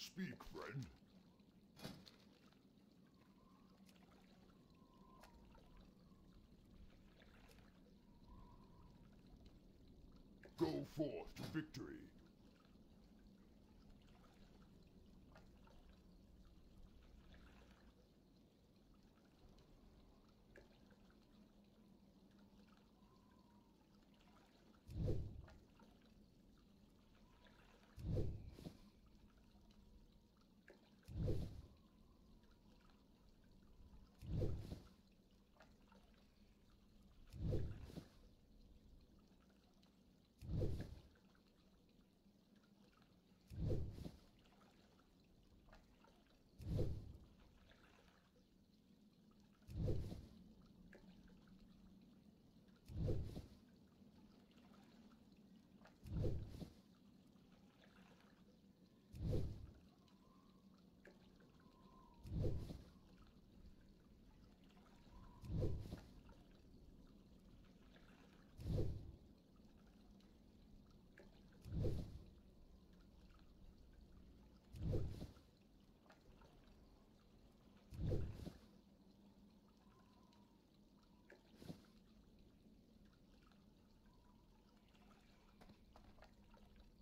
speak, friend. Go forth to victory.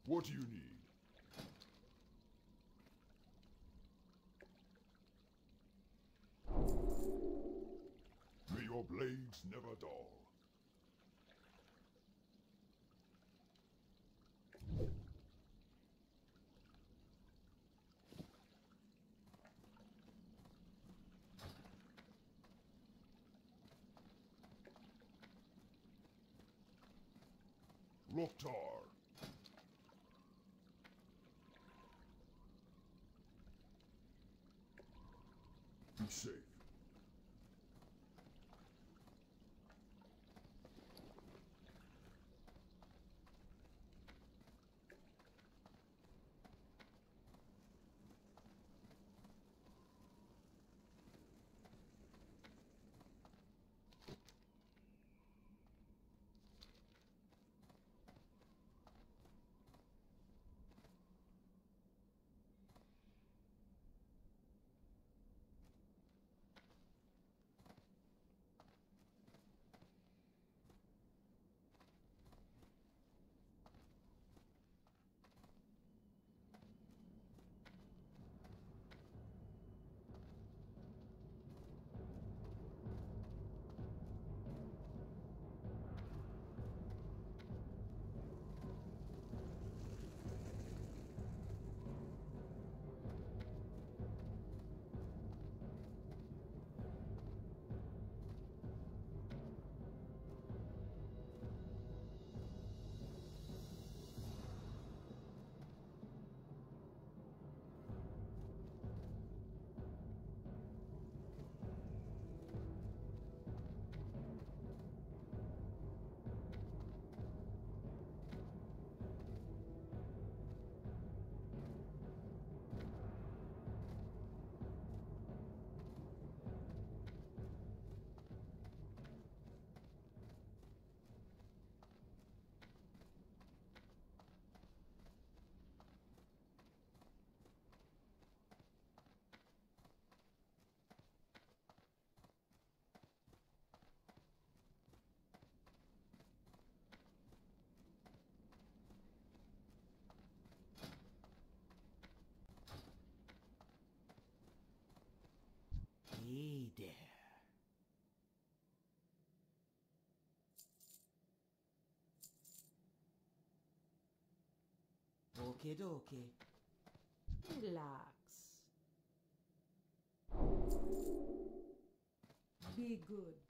What do you need? May your blades never dull. Loktar. Be there. Okay, dokie. Relax. Be good.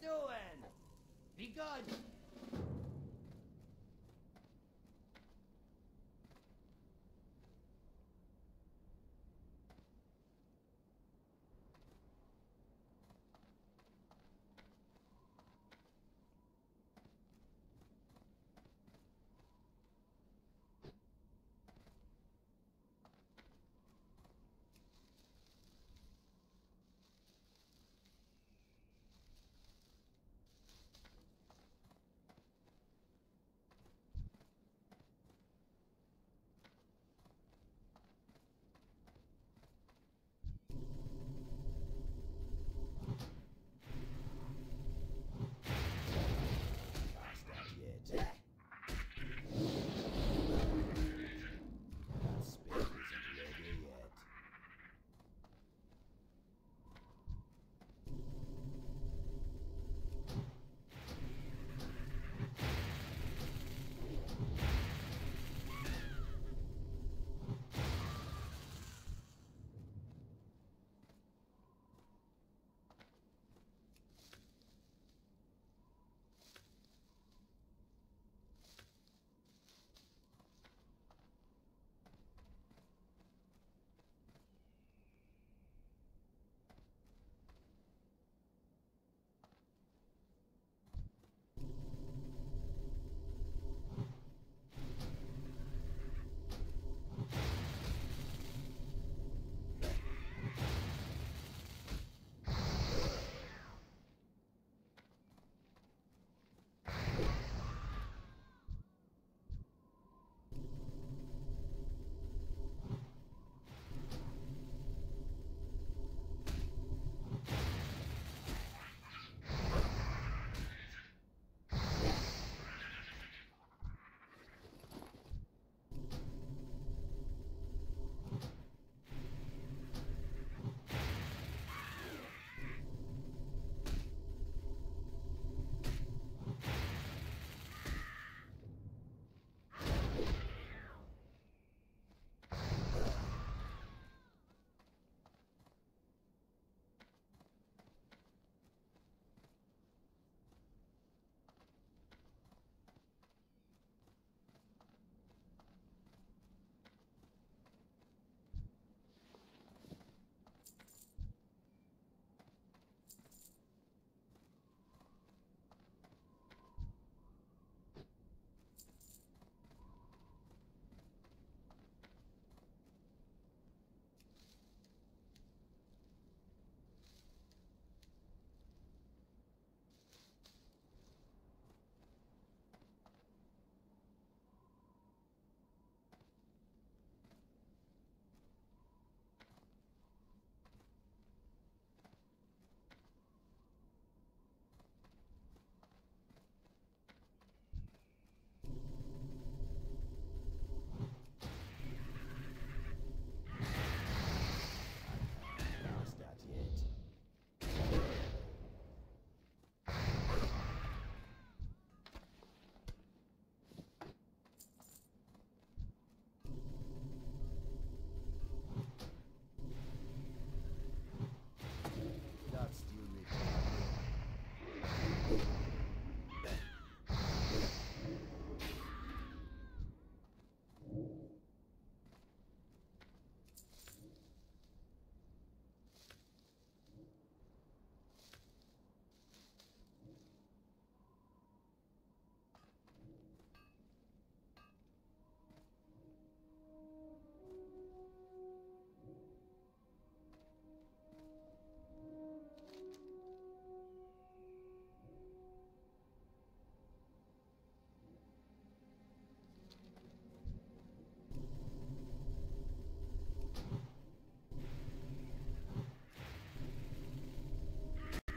doing? Be good.